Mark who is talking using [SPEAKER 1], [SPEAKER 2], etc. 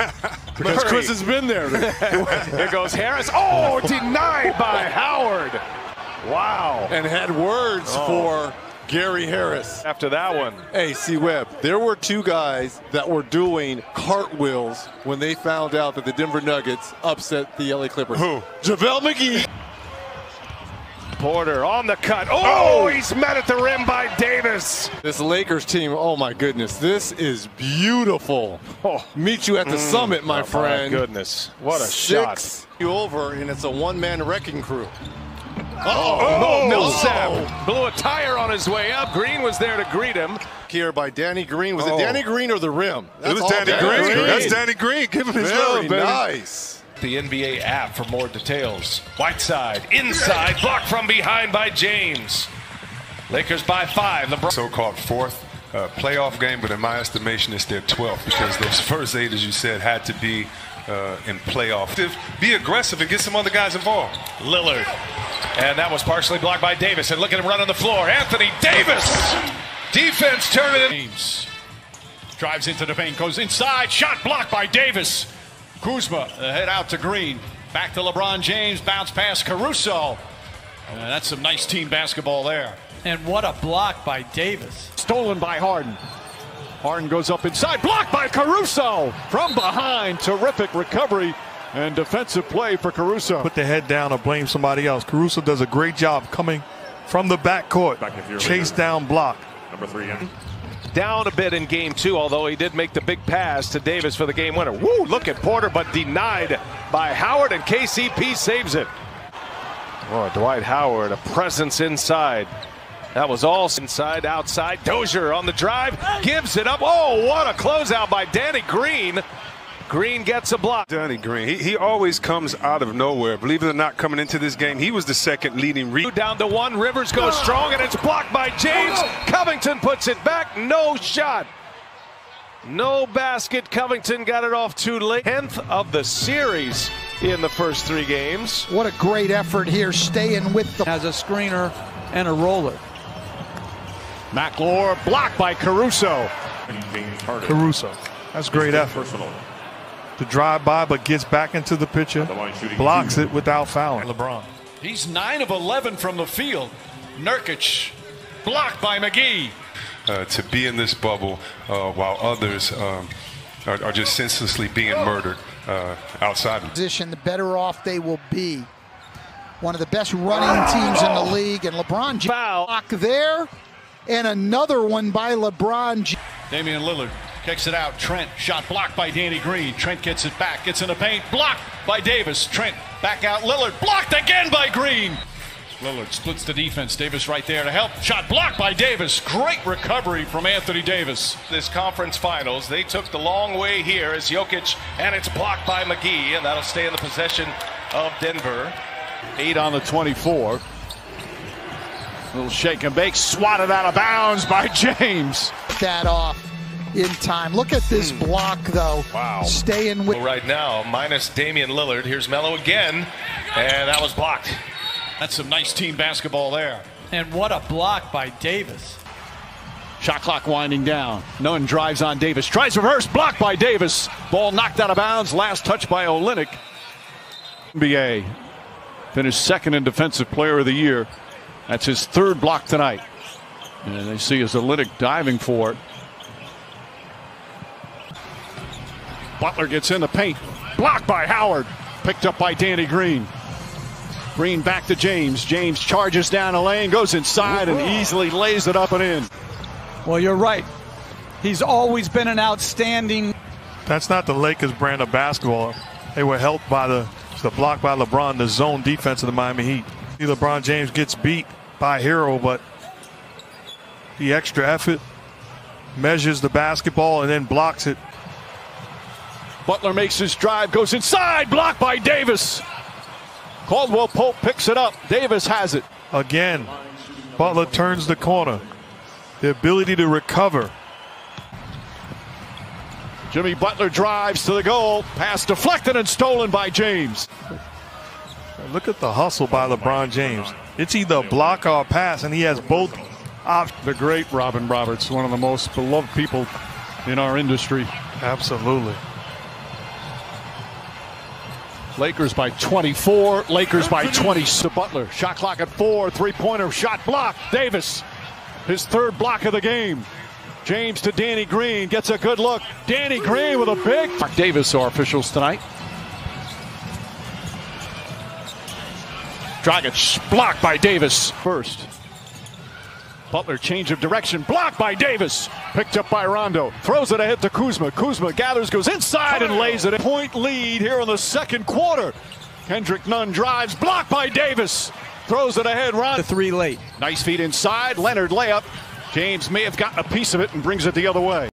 [SPEAKER 1] because Chris has been there.
[SPEAKER 2] there goes Harris. Oh, denied by Howard. Wow.
[SPEAKER 1] And had words oh. for Gary Harris.
[SPEAKER 2] After that one.
[SPEAKER 1] Hey, C Webb, there were two guys that were doing cartwheels when they found out that the Denver Nuggets upset the LA Clippers.
[SPEAKER 2] Who?
[SPEAKER 1] JaVale McGee.
[SPEAKER 2] Porter on the cut. Oh, oh, he's met at the rim by Davis.
[SPEAKER 1] This Lakers team, oh my goodness, this is beautiful. Oh. Meet you at the mm. summit, my oh, friend.
[SPEAKER 2] My goodness, what a
[SPEAKER 1] Six shot. You over, and it's a one-man wrecking crew.
[SPEAKER 2] Oh, oh, Millsap blew a tire on his way up. Green was there to greet him.
[SPEAKER 1] Here by Danny Green. Was oh. it Danny Green or the rim?
[SPEAKER 2] That's it was Danny, Danny Green. Green.
[SPEAKER 1] That's Danny Green. Give him his Very love,
[SPEAKER 2] nice. The NBA app for more details. Whiteside, inside, blocked from behind by James. Lakers by five. LeBron.
[SPEAKER 3] So-called fourth uh, playoff game, but in my estimation, it's their 12th because those first eight, as you said, had to be uh, in playoff. Be aggressive and get some other guys involved.
[SPEAKER 2] Lillard. And that was partially blocked by Davis. And look at him run on the floor. Anthony Davis. Defense turning it. James drives into the paint, goes inside. Shot blocked by Davis. Kuzma uh, head out to Green. Back to LeBron James. Bounce pass Caruso. And that's some nice team basketball there.
[SPEAKER 4] And what a block by Davis.
[SPEAKER 2] Stolen by Harden. Harden goes up inside, blocked by Caruso from behind. Terrific recovery and defensive play for Caruso.
[SPEAKER 5] Put the head down or blame somebody else. Caruso does a great job coming from the backcourt. Back Chase down block.
[SPEAKER 2] Number three in. Down a bit in game two, although he did make the big pass to Davis for the game winner. Woo, look at Porter, but denied by Howard, and KCP saves it. Oh, Dwight Howard, a presence inside. That was all inside, outside. Dozier on the drive, gives it up. Oh, what a closeout by Danny Green. Green gets a block.
[SPEAKER 3] Danny Green, he, he always comes out of nowhere. Believe it or not, coming into this game, he was the second leading. Re-
[SPEAKER 2] Down to one, Rivers goes strong, and it's blocked by James. Oh, Covington puts it back, no shot. No basket. Covington got it off too late. 10th of the series in the first three games.
[SPEAKER 6] What a great effort here, staying with the.
[SPEAKER 4] As a screener and a roller.
[SPEAKER 2] McLemore blocked by Caruso.
[SPEAKER 5] Caruso. That's great effort. Personal. To drive by, but gets back into the picture, blocks it without fouling.
[SPEAKER 2] LeBron. He's 9 of 11 from the field. Nurkic blocked by McGee.
[SPEAKER 3] Uh, to be in this bubble uh, while others um, are, are, just senselessly being murdered uh, outside.
[SPEAKER 6] Position, the better off they will be. One of the best running teams in the league, and LeBron
[SPEAKER 2] foul
[SPEAKER 6] block there and another one by LeBron.
[SPEAKER 2] Damian Lillard kicks it out. Trent shot blocked by Danny Green. Trent gets it back, gets in the paint, blocked by Davis. Trent back out. Lillard blocked again by Green. Lillard splits the defense. Davis right there to help. Shot blocked by Davis. Great recovery from Anthony Davis. This conference finals, they took the long way here as Jokic, and it's blocked by McGee, and that'll stay in the possession of Denver. Eight on the 24. Little shake and bake, swatted out of bounds by James.
[SPEAKER 6] That off in time. Look at this hmm. block, though.
[SPEAKER 2] Wow.
[SPEAKER 6] Staying with.
[SPEAKER 2] Right now, minus Damian Lillard. Here's Melo again, and that was blocked. That's some nice team basketball there.
[SPEAKER 4] And what a block by Davis.
[SPEAKER 2] Shot clock winding down. Nunn drives on Davis. Tries reverse. Blocked by Davis. Ball knocked out of bounds. Last touch by Olynyk. NBA finished second in Defensive Player of the Year. That's his third block tonight. And they see his Olynyk diving for it. Butler gets in the paint. Blocked by Howard. Picked up by Danny Green. Green back to James. James charges down a lane, goes inside, and easily lays it up and in.
[SPEAKER 4] Well, you're right. He's always been an outstanding.
[SPEAKER 5] That's not the Lakers brand of basketball. They were helped by the, the block by LeBron, the zone defense of the Miami Heat. LeBron James gets beat by Herro, but the extra effort measures the basketball and then blocks it.
[SPEAKER 2] Butler makes his drive, goes inside, blocked by Davis. Caldwell Pope picks it up. Davis has it.
[SPEAKER 5] Again, Butler turns the corner. The ability to recover.
[SPEAKER 2] Jimmy Butler drives to the goal. Pass deflected and stolen by James.
[SPEAKER 5] Look at the hustle by LeBron James. It's either block or pass, and he has both options.
[SPEAKER 2] The great Robin Roberts, one of the most beloved people in our industry.
[SPEAKER 5] Absolutely.
[SPEAKER 2] Lakers by 24. Lakers by 20. To Butler. Shot clock at four. Three pointer. Shot block. Davis. His third block of the game. James to Danny Green. Gets a good look. Danny Green with a big. Mark Davis are officials tonight. Dragic blocked by Davis first. Butler change of direction, blocked by Davis. Picked up by Rondo. Throws it ahead to Kuzma. Kuzma gathers, goes inside and lays it. Point lead here in the second quarter. Kendrick Nunn drives, blocked by Davis. Throws it ahead, Rondo.
[SPEAKER 4] The three late.
[SPEAKER 2] Nice feed inside. Leonard layup. James may have gotten a piece of it and brings it the other way.